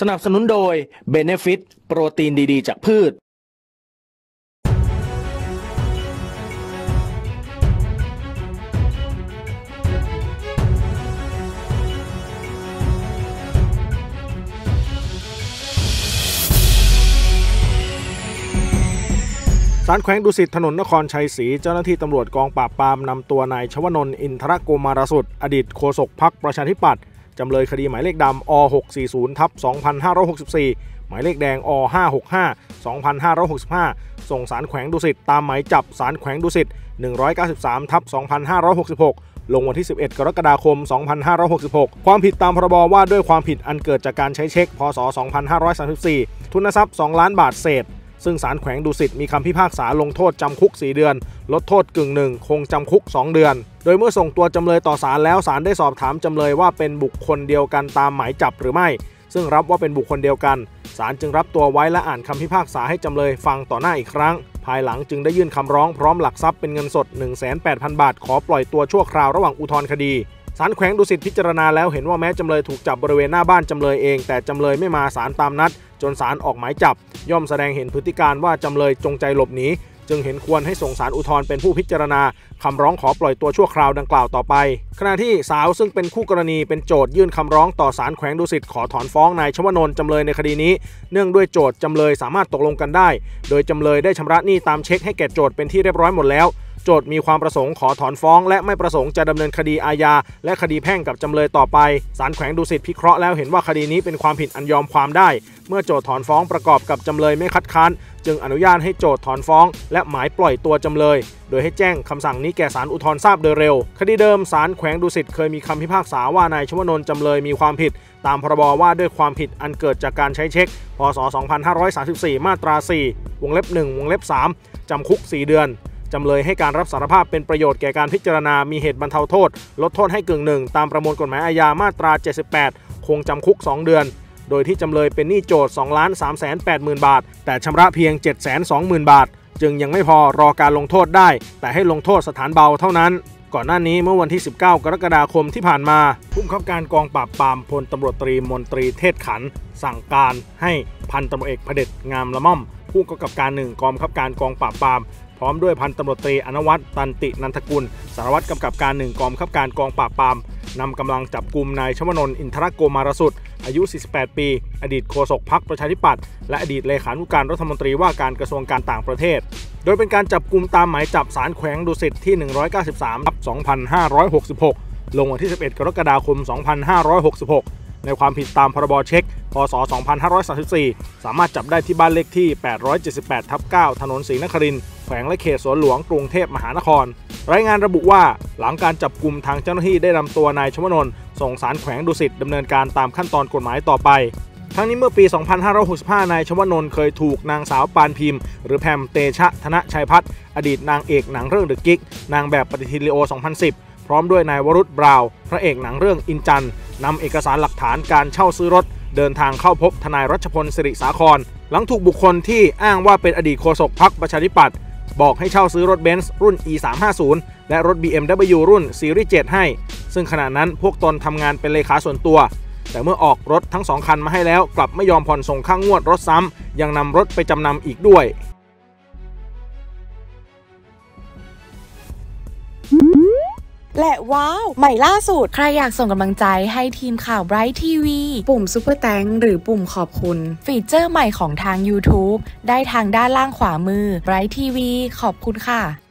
สนับสนุนโดย b e n e f i t โปรตีนดีๆ จากพืช สารแขวงดุสิตถนนนครชัยศรีเจ้าหน้าที่ตำรวจกองปราบปรามนำตัวนายชวนนท์อินทรโกมารสุดอดีตโฆษกพักประชาธิปัตย์ จำเลยคดีหมายเลขดำอ640ทับ2564 หมายเลขแดงอ565 2565 ส่งสารแขวงดุสิตตามหมายจับสารแขวงดุสิต193ทับ2566ลงวันที่ 11 กรกฎาคม 2566 ความผิดตามพรบว่าด้วยความผิดอันเกิดจากการใช้เช็ค พศ 2534 ทุนทรัพย์ 2 ล้านบาทเศษ ซึ่งศาลแขวงดุสิตมีคำพิพากษาลงโทษจำคุก 4 เดือน ลดโทษกึ่งหนึ่งคงจำคุก 2 เดือน โดยเมื่อส่งตัวจำเลยต่อศาลแล้วศาลได้สอบถามจำเลยว่าเป็นบุคคลเดียวกันตามหมายจับหรือไม่ ซึ่งรับว่าเป็นบุคคลเดียวกันศาลจึงรับตัวไว้และอ่านคำพิพากษาให้จำเลยฟังต่อหน้าอีกครั้ง ภายหลังจึงได้ยื่นคำร้องพร้อมหลักทรัพย์เป็นเงินสด 180,000บาท ขอปล่อยตัวชั่วคราวระหว่างอุทธรณ์คดี ศาลแขวงดุสิตพิจารณาแล้วเห็นว่าแม้จำเลยถูกจับบริเวณหน้าบ้านจำเลยเอง แต่จำเลยไม่มาศาลตามนัด จนศาลออกหมายจับ ย่อมแสดงเห็นพฤติการว่าจำเลยจงใจหลบหนีจึงเห็นควรให้ส่งสารอุทธรณ์เป็นผู้พิจารณา คำร้องขอปล่อยตัวชั่วคราวดังกล่าวต่อไป ขณะที่สาวซึ่งเป็นคู่กรณีเป็นโจทยื่นคำร้องต่อศาลแขวงดุสิตขอถอนฟ้องนายชวนนท์จำเลยในคดีนี้ เนื่องด้วยโจทจำเลยสามารถตกลงกันได้ โดยจำเลยได้ชำระหนี้ตามเช็คให้แก่โจทเป็นที่เรียบร้อยหมดแล้ว โจทย์มีความประสงค์ขอถอนฟ้อง และไม่ประสงค์จะดำเนินคดีอาญาและคดีแพ่งกับจำเลยต่อไปศาลแขวงดุสิตพิเคราะห์แล้วเห็นว่าคดีนี้เป็นความผิดอันยอมความได้ เมื่อโจทถอนฟ้องประกอบกับจำเลยไม่คัดค้านจึงอนุญาตให้โจทถอนฟ้อง และหมายปล่อยตัวจำเลย โดยให้แจ้งคำสั่งนี้แก่ศาลอุทธรณ์ทราบโดยเร็ว คดีเดิมศาลแขวงดุสิตเคยมีคำพิพากษาว่านายชวนนท์จำเลยมีความผิด ตามพรบว่าด้วยความผิดอันเกิดจากการใช้เช็ค พศ 2534 มาตรา 4 วงเล็บ 1 วงเล็บ 3จำคุก 4 เดือน จำเลยให้การรับสารภาพเป็นประโยชน์แก่การพิจารณา มีเหตุบรรเทาโทษ ลดโทษให้กึ่งหนึ่งตามประมวลกฎหมายอาญามาตรา 78 คงจำคุก 2 เดือน โดยที่จำเลยเป็นหนี้โจทย์2ล้าน3 8 0 0 0 0 บาท แต่ชำระเพียง 720,000 บาท จึงยังไม่พอรอการลงโทษได้ แต่ให้ลงโทษสถานเบาเท่านั้นก่อนหน้านี้เมื่อวันที่ 19 กรกฎาคมที่ผ่านมา ผู้บังคับการกองปราบปรามพลตำรวจตรีมนตรีเทศขัน สั่งการให้พันตำรวจเอกพเด็จงามละม่อม ผู้กำกับการหนึ่งกองบังคับการกองปราบปราม พร้อมด้วยพันตำรวจตรีอนวัตรตันตินันทกุล สารวัตรกำกับการหนึ่งกองบังคับการกองปราบปรามนำกำลังจับกลุ่มนายชวนนอินทรโกมารสุดอายุ 48 ปี อดีตโฆษกพักประชาธิปัตย์และอดีตเลขานุการรัฐมนตรีว่าการกระทรวงการต่างประเทศ โดยเป็นการจับกลุ่มตามหมายจับสารแขวงดุสิตที่ 193ทับ2566 ลงวันที่ 11 กรกฎาคม 2566 ในความผิดตามพรบเช็ค พศ 2534 สามารถจับได้ที่บ้านเลขที่ 878ทับ9ถนนศรีนครินแขวงและเขตสวนหลวงกรุงเทพมหานคร รายงานระบุว่าหลังการจับกลุ่มทางเจ้าหน้าที่ได้นำตัวนายชวนนส่งสารแขวงดุสิตดำเนินการตามขั้นตอนกฎหมายต่อไปทั้งนี้เมื่อปี 2565 นายชวนนท์เคยถูกนางสาวปานพิมพ์ หรือแพมเตชะธนชัยพัฒน์อดีตนางเอกหนังเรื่องเดอะกิ๊กนางแบบปฏิทินลีโอ 2010 พร้อมด้วยนายวรุษบราว พระเอกหนังเรื่องอินจันนำเอกสารหลักฐานการเช่าซื้อรถ เดินทางเข้าพบทนายรัชพลสิริสาคร หลังถูกบุคคลที่อ้างว่าเป็นอดีตโฆษกพรรคประชาธิปัตย์บอกให้เช่าซื้อรถเบนซ์รุ่น E350 และรถ BMW รุ่นซีรีส์7ให้ ซึ่งขณะนั้นพวกตนทำงานเป็นเลขาส่วนตัว แต่เมื่อออกรถทั้งสองคันมาให้แล้ว กลับไม่ยอมผ่อนส่งค่างงวดรถซ้ำยังนำรถไปจำนำอีกด้วย และว้าวใหม่ล่าสุด ใครอยากส่งกำลังใจให้ทีมข่าว Bright TV ปุ่ม Super Thanks หรือปุ่มขอบคุณ ฟีเจอร์ใหม่ของทาง YouTube ได้ทางด้านล่างขวามือ Bright TV ขอบคุณค่ะ